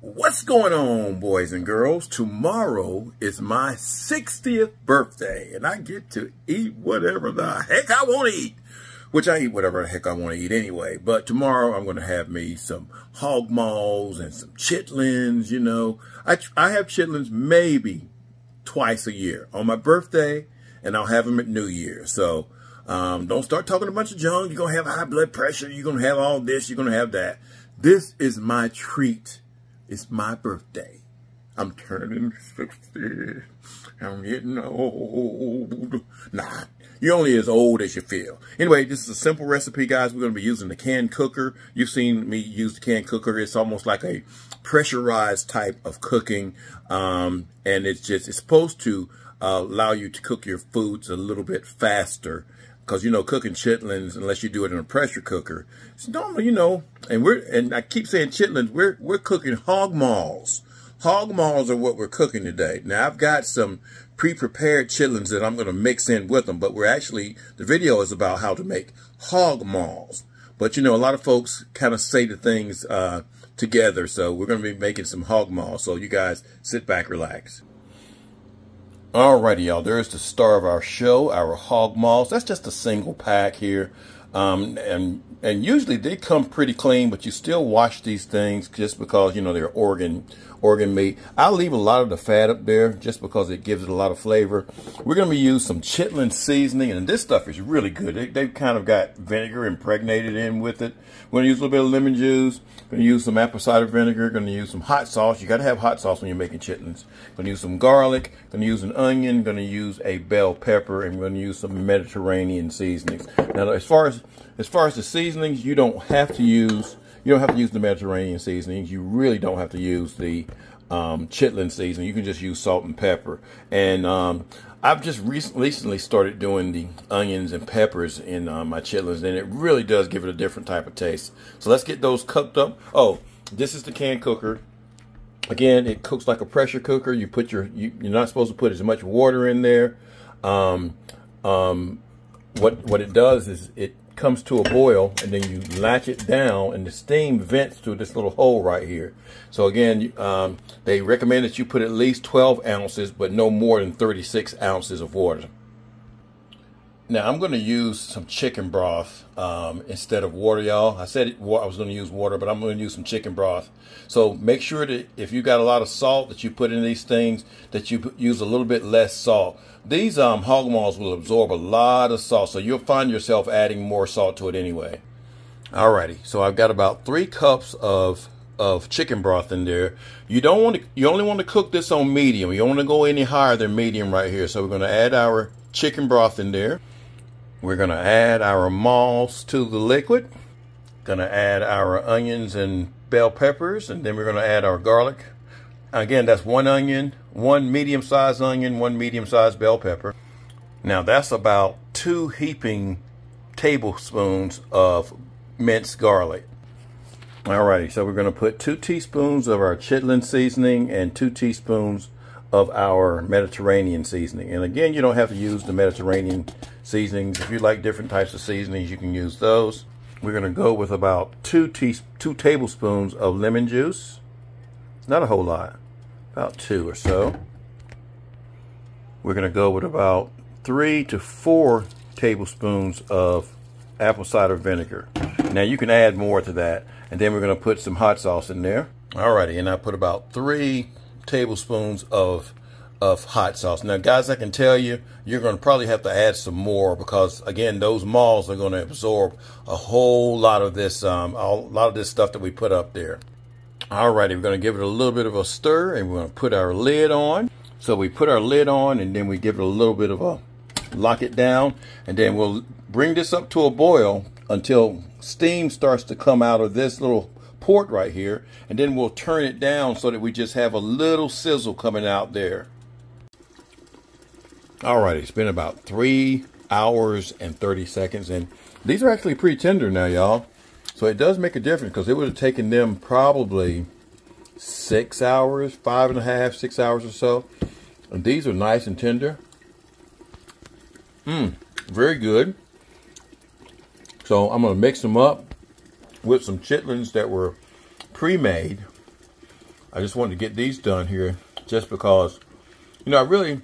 What's going on, boys and girls? Tomorrow is my 60th birthday, and I get to eat whatever the heck I want to eat. Which I eat whatever the heck I want to eat anyway. But tomorrow I'm going to have me some hog maws and some chitlins, you know. I, I have chitlins maybe twice a year. On my birthday, and I'll have them at New Year. So um, don't start talking a bunch of junk. You're going to have high blood pressure. You're going to have all this. You're going to have that. This is my treat it's my birthday. I'm turning 60. I'm getting old. Nah, you're only as old as you feel. Anyway, this is a simple recipe, guys. We're going to be using the can cooker. You've seen me use the can cooker. It's almost like a pressurized type of cooking. Um, and it's just, it's supposed to uh, allow you to cook your foods a little bit faster because you know cooking chitlins unless you do it in a pressure cooker it's normal you know. And we're and i keep saying chitlins we're we're cooking hog maws hog maws are what we're cooking today. Now i've got some pre-prepared chitlins that i'm going to mix in with them but we're actually the video is about how to make hog maws but you know a lot of folks kind of say the things uh, together so we're going to be making some hog maws so you guys sit back relax Alrighty, y'all. There's the star of our show, our hog maws. That's just a single pack here. Um, and and usually they come pretty clean, but you still wash these things just because, you know, they're organ organ meat. I'll leave a lot of the fat up there just because it gives it a lot of flavor. We're going to be use some chitlin seasoning, and this stuff is really good. They, they've kind of got vinegar impregnated in with it. We're to use a little bit of lemon juice. To use some apple cider vinegar. Going to use some hot sauce. You got to have hot sauce when you're making chitlins. To use some garlic. Going to use an onion. Going to use a bell pepper, and we're going to use some Mediterranean seasonings. Now, as far as as far as the seasonings, you don't have to use you don't have to use the Mediterranean seasonings. You really don't have to use the um, chitlin seasoning. You can just use salt and pepper. And um, I've just recently started doing the onions and peppers in uh, my chitlins, and it really does give it a different type of taste. So let's get those cooked up. Oh, this is the can cooker. Again, it cooks like a pressure cooker. You put your you, are not supposed to put as much water in there. Um, um, what what it does is it comes to a boil and then you latch it down and the steam vents to this little hole right here. So again, um, they recommend that you put at least 12 ounces, but no more than 36 ounces of water. Now I'm going to use some chicken broth um, instead of water, y'all. I said I was going to use water, but I'm going to use some chicken broth. So make sure that if you got a lot of salt that you put in these things, that you use a little bit less salt. These um, hog maws will absorb a lot of salt, so you'll find yourself adding more salt to it anyway. Alrighty, so I've got about three cups of of chicken broth in there. You don't want to, you only want to cook this on medium. You don't want to go any higher than medium right here. So we're going to add our chicken broth in there. We're going to add our maws to the liquid. Going to add our onions and bell peppers, and then we're going to add our garlic. Again, that's one onion, one medium-sized onion, one medium-sized bell pepper. Now that's about two heaping tablespoons of minced garlic. Alrighty, so we're going to put two teaspoons of our chitlin seasoning and two teaspoons of our Mediterranean seasoning. And again, you don't have to use the Mediterranean seasonings. If you like different types of seasonings, you can use those. We're going to go with about two, tea two tablespoons of lemon juice. Not a whole lot, about two or so. We're going to go with about three to four tablespoons of apple cider vinegar. Now you can add more to that. And then we're going to put some hot sauce in there. Alrighty, and I put about three tablespoons of of hot sauce. Now, guys, I can tell you, you're going to probably have to add some more because, again, those maws are going to absorb a whole lot of this, um, a lot of this stuff that we put up there. Alrighty, we're going to give it a little bit of a stir and we're going to put our lid on. So we put our lid on and then we give it a little bit of a lock it down and then we'll bring this up to a boil until steam starts to come out of this little port right here and then we'll turn it down so that we just have a little sizzle coming out there. All right, it's been about three hours and 30 seconds and these are actually pretty tender now, y'all. So it does make a difference because it would have taken them probably six hours, five and a half, six hours or so. And these are nice and tender. Mmm, very good. So I'm going to mix them up with some chitlins that were pre-made. I just wanted to get these done here just because, you know, I really,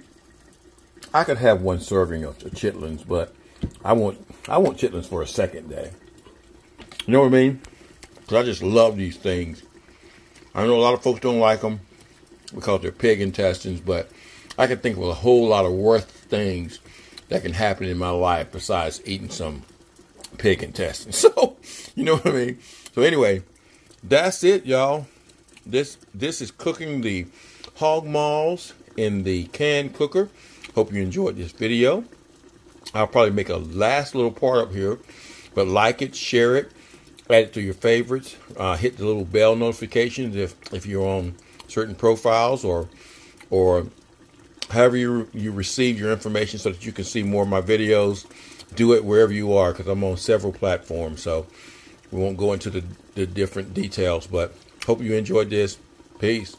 I could have one serving of, chitlins, but I want, I want chitlins for a second day. You know what I mean? Because I just love these things. I know a lot of folks don't like them because they're pig intestines, but I can think of a whole lot of worse things that can happen in my life besides eating some pig intestines. So, you know what I mean? So anyway, that's it, y'all. This this is cooking the hog maws in the can cooker. Hope you enjoyed this video. I'll probably make a last little part up here, but like it, share it, add it to your favorites. Uh, hit the little bell notifications if if you're on certain profiles or or however you you receive your information so that you can see more of my videos. Do it wherever you are because I'm on several platforms. So we won't go into the, the different details, but hope you enjoyed this. Peace.